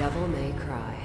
devil may cry.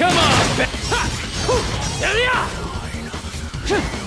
Come on! Hurry up!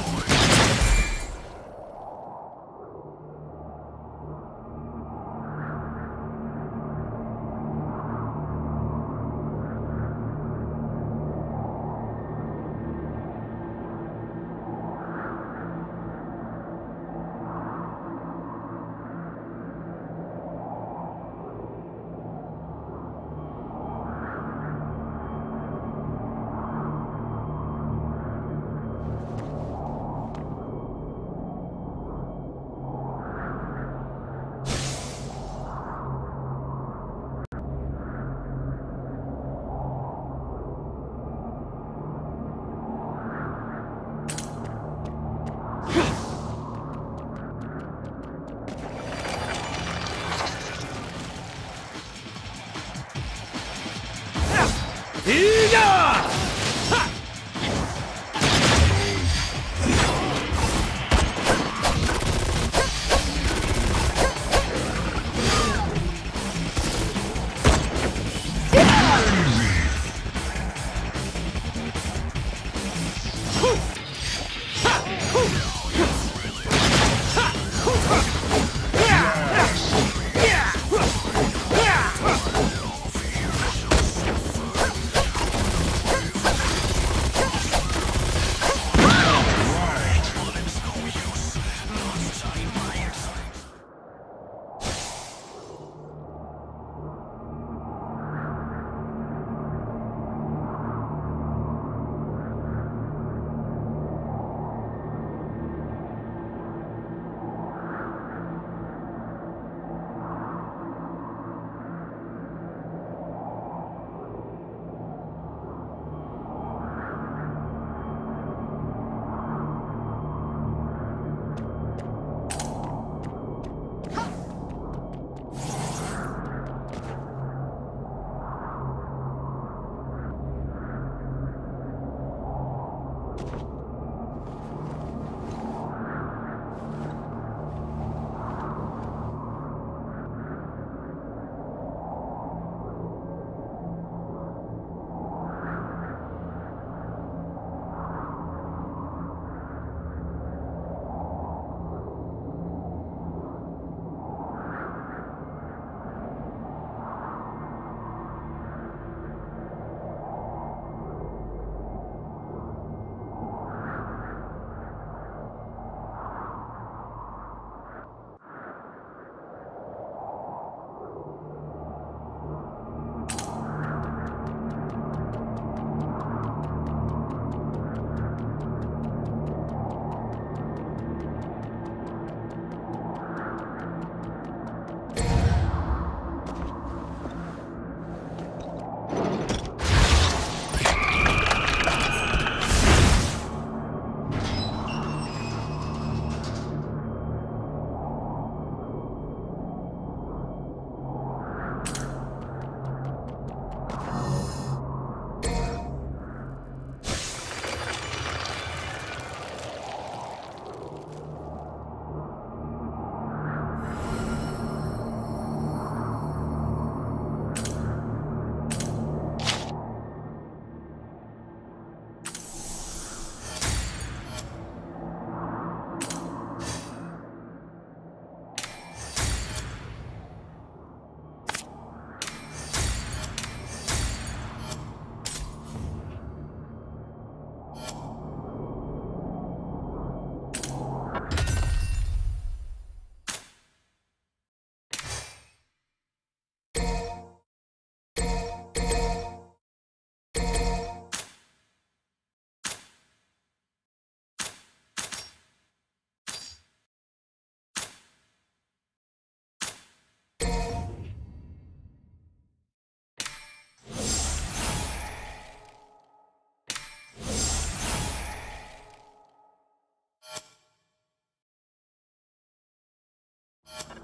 you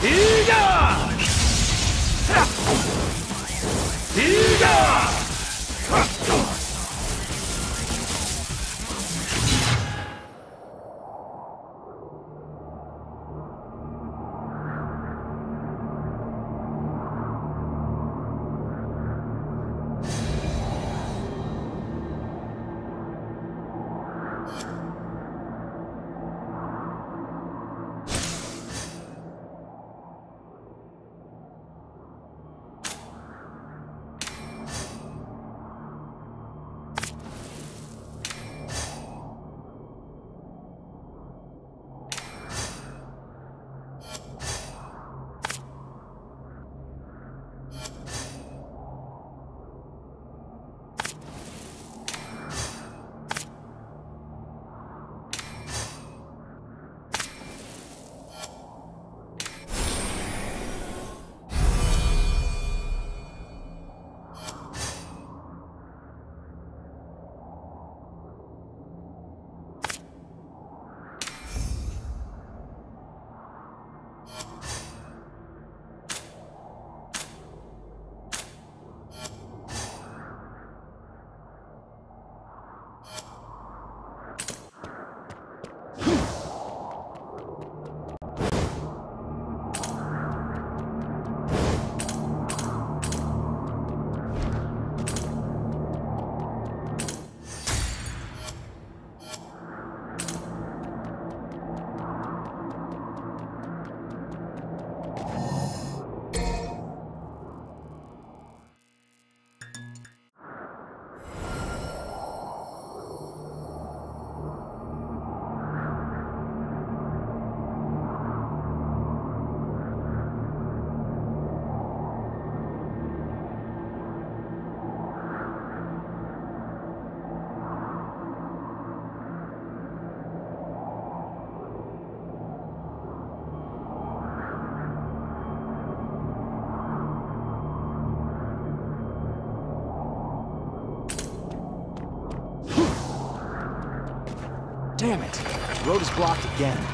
Here you go! Road is blocked again.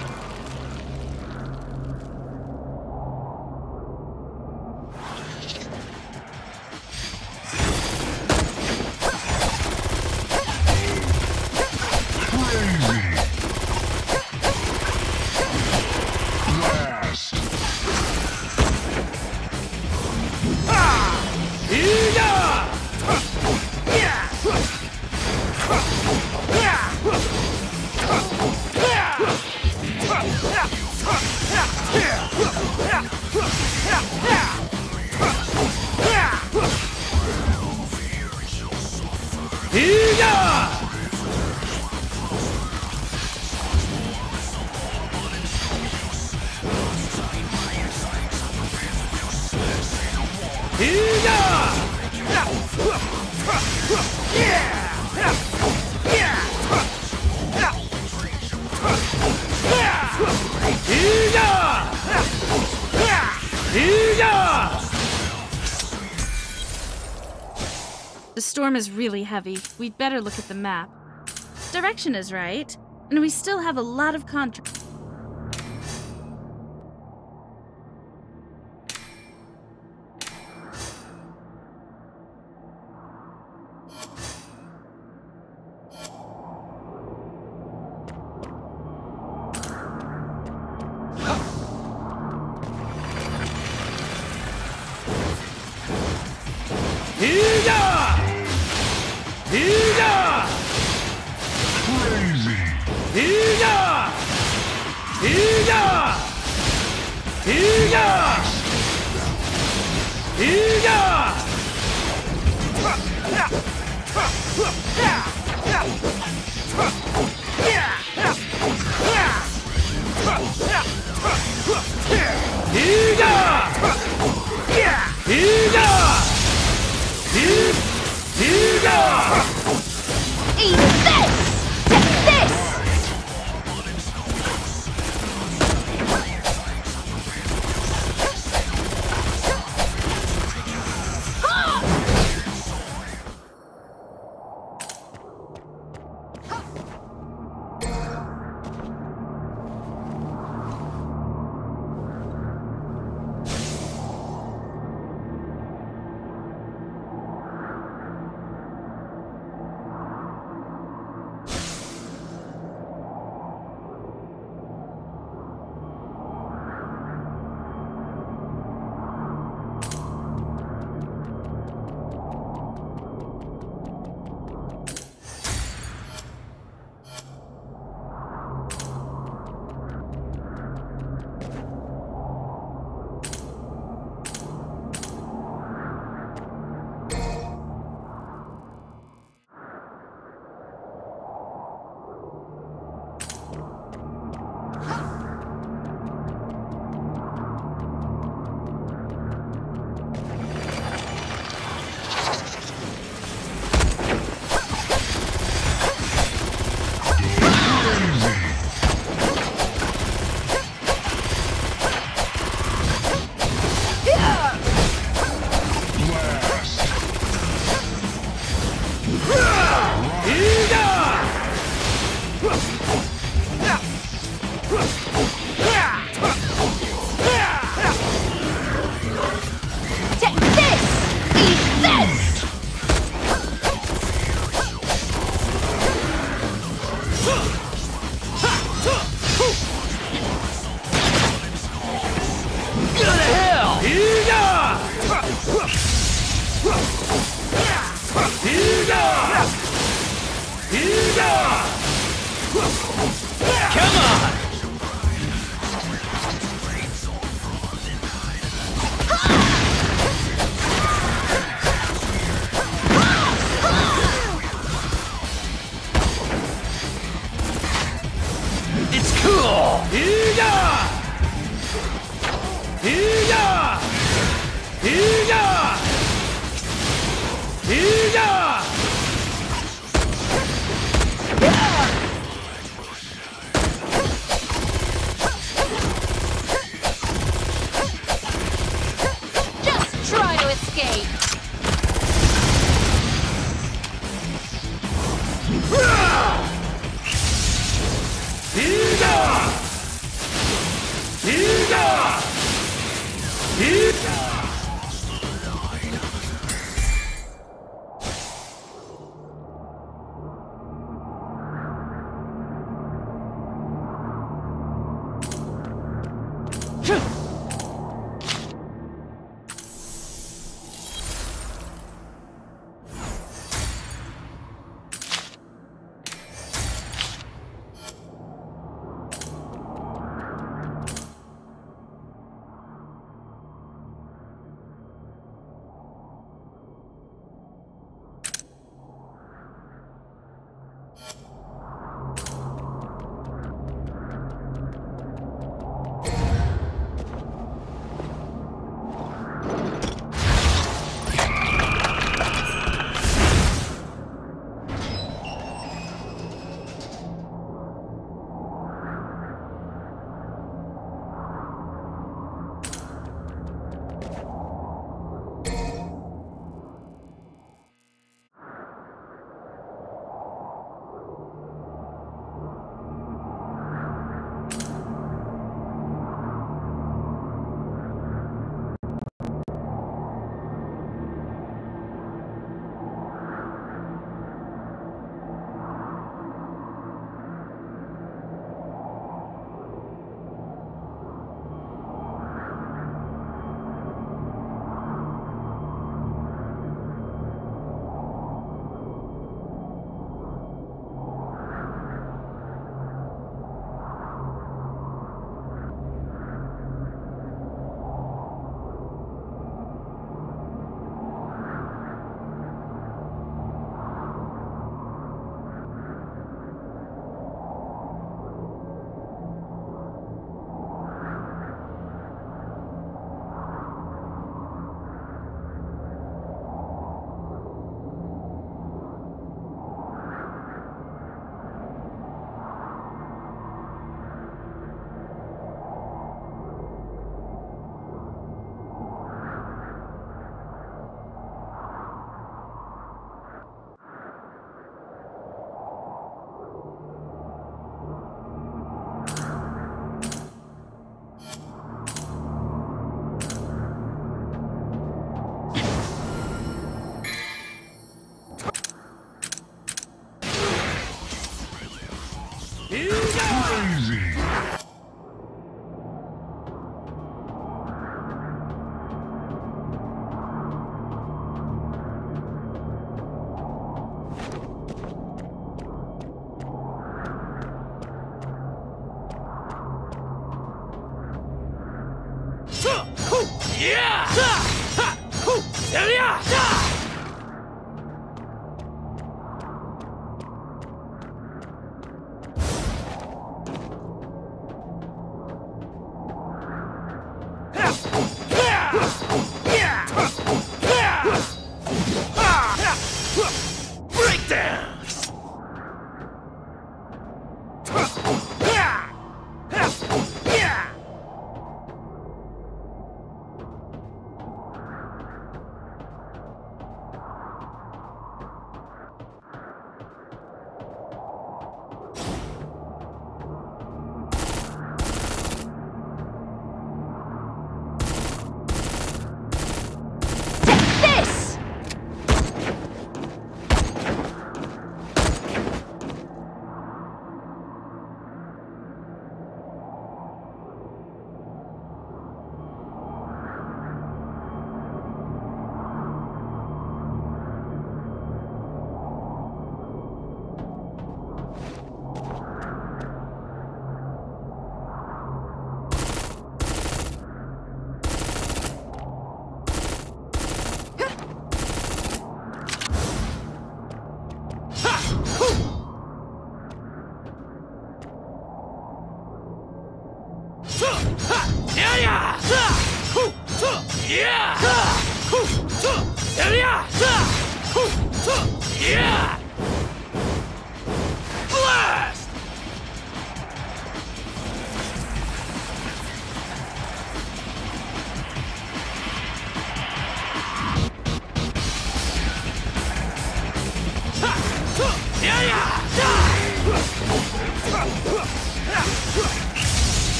The storm is really heavy. We'd better look at the map. Direction is right, and we still have a lot of contracts.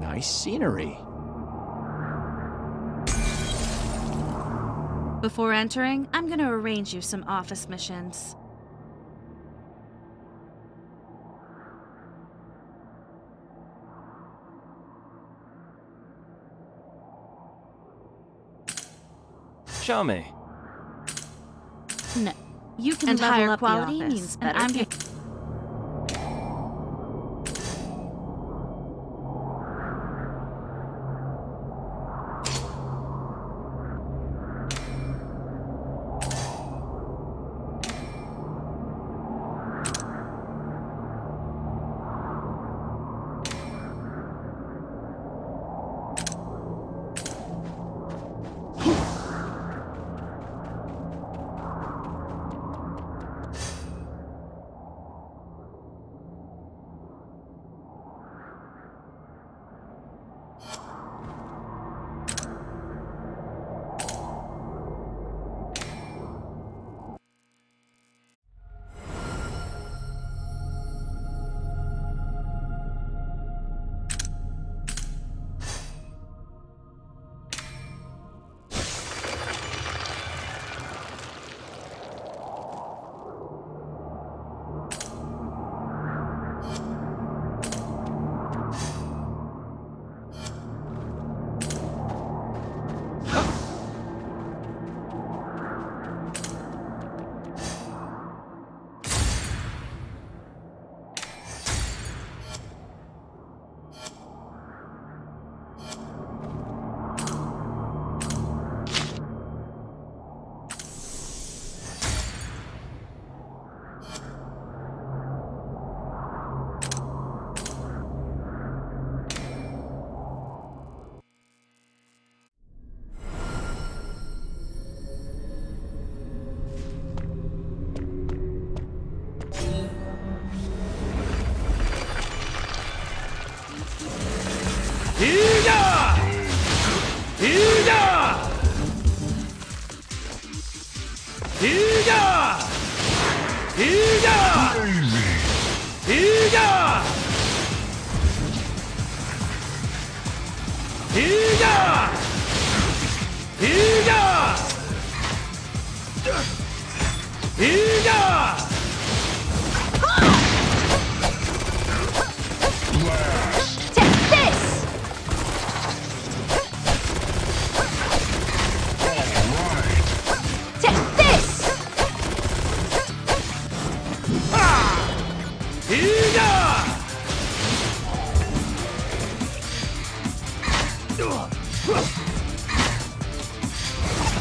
Nice scenery. Before entering, I'm gonna arrange you some office missions. Show me. No, you can And level higher up quality the office, means and I'm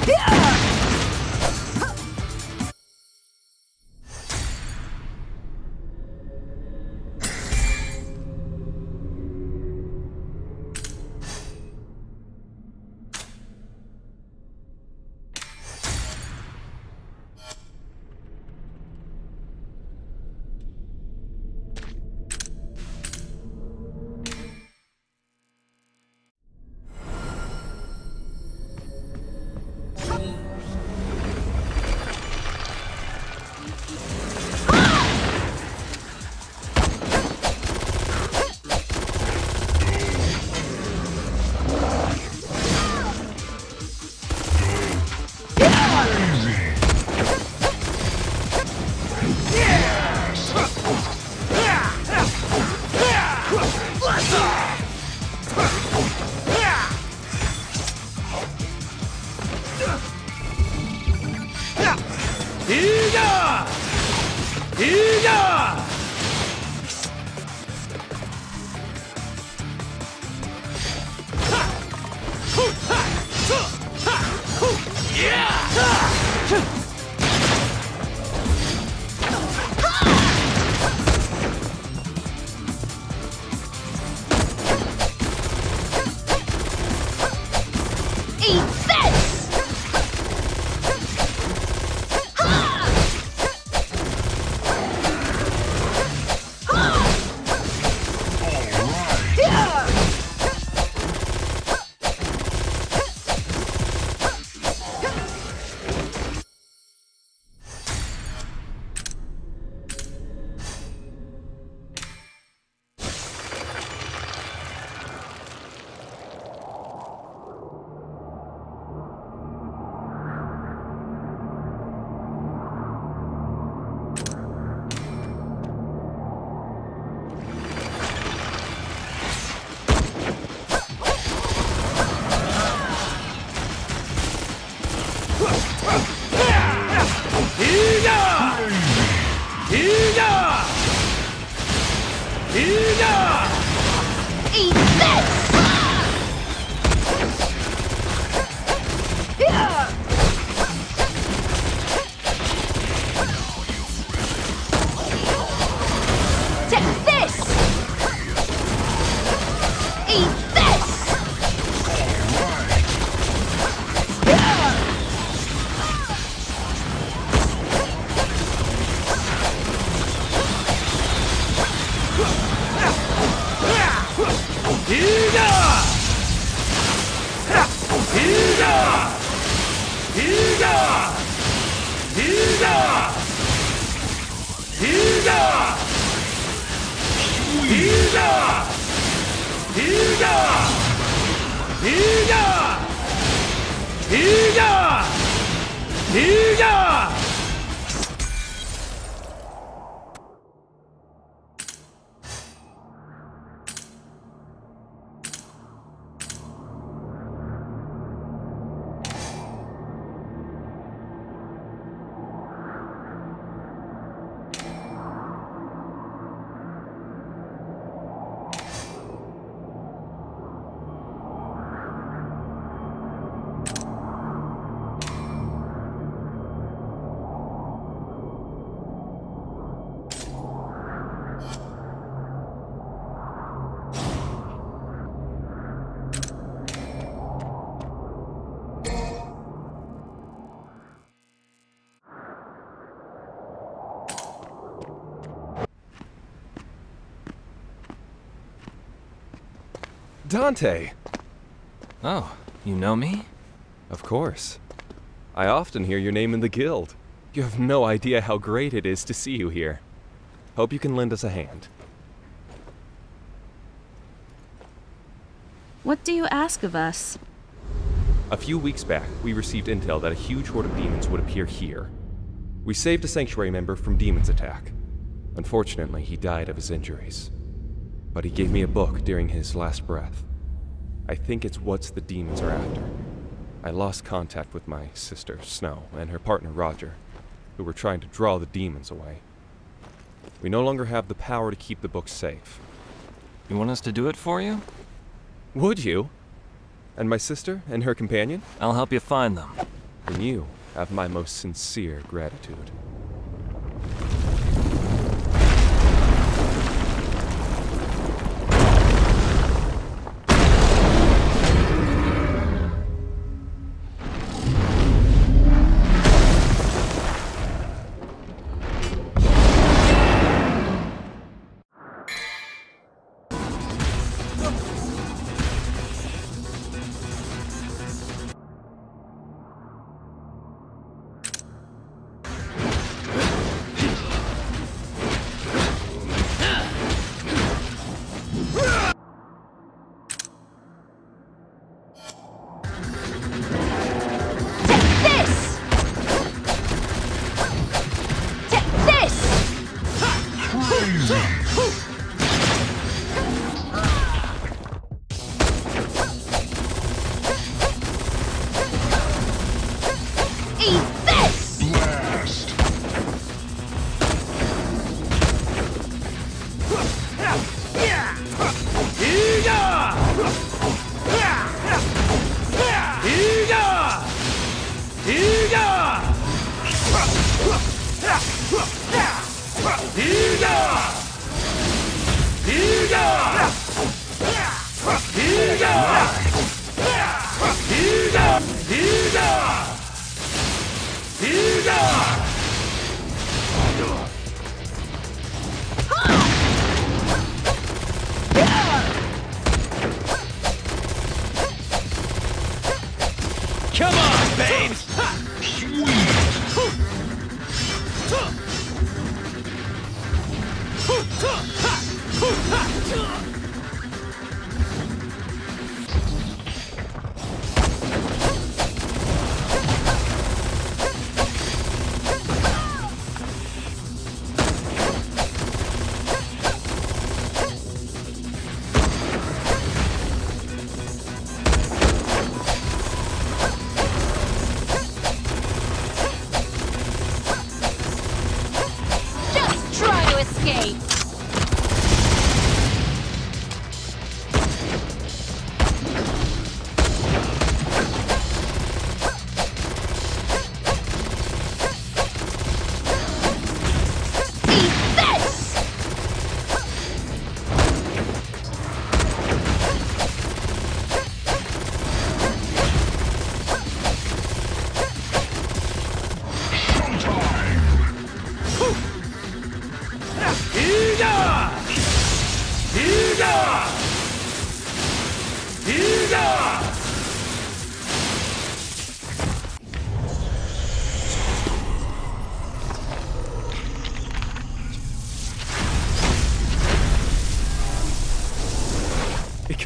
Eat Dante! Oh, you know me? Of course. I often hear your name in the guild. You have no idea how great it is to see you here. Hope you can lend us a hand. What do you ask of us? A few weeks back, we received intel that a huge horde of demons would appear here. We saved a sanctuary member from demons' attack. Unfortunately, he died of his injuries. But he gave me a book during his last breath. I think it's what the demons are after. I lost contact with my sister, Snow, and her partner, Roger, who were trying to draw the demons away. We no longer have the power to keep the book safe. You want us to do it for you? Would you? And my sister and her companion? I'll help you find them. And you have my most sincere gratitude.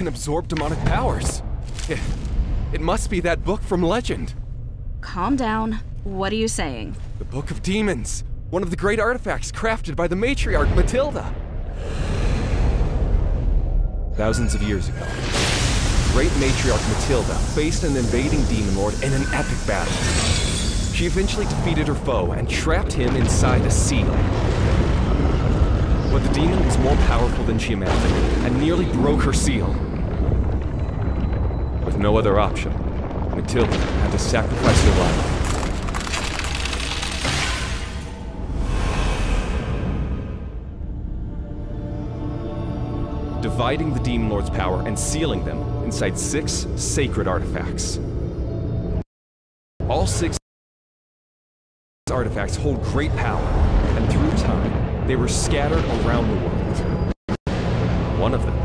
Can absorb demonic powers. It, it must be that book from legend. Calm down. What are you saying? The Book of Demons. One of the great artifacts crafted by the matriarch Matilda. Thousands of years ago, great matriarch Matilda faced an invading demon lord in an epic battle. She eventually defeated her foe and trapped him inside a seal. But the demon was more powerful than she imagined and nearly broke her seal. No other option, Matilda had to sacrifice her life. dividing the Demon Lord's power and sealing them inside six sacred artifacts. All six artifacts hold great power, and through time, they were scattered around the world. One of them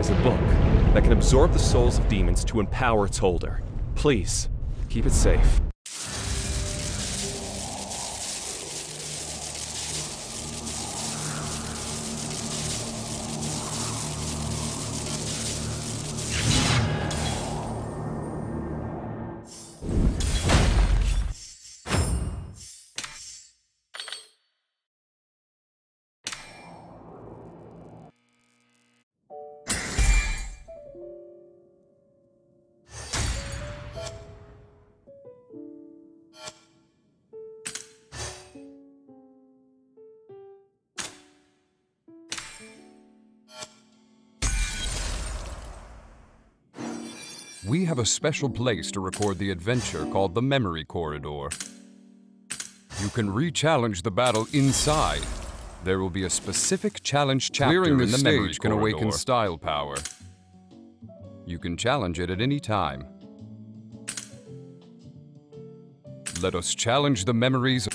is a book that can absorb the souls of demons to empower its holder. Please, keep it safe. We have a special place to record the adventure called the Memory Corridor. You can re-challenge the battle inside. There will be a specific challenge chapter Clearing the in the memory stage can awaken style power. You can challenge it at any time. Let us challenge the memories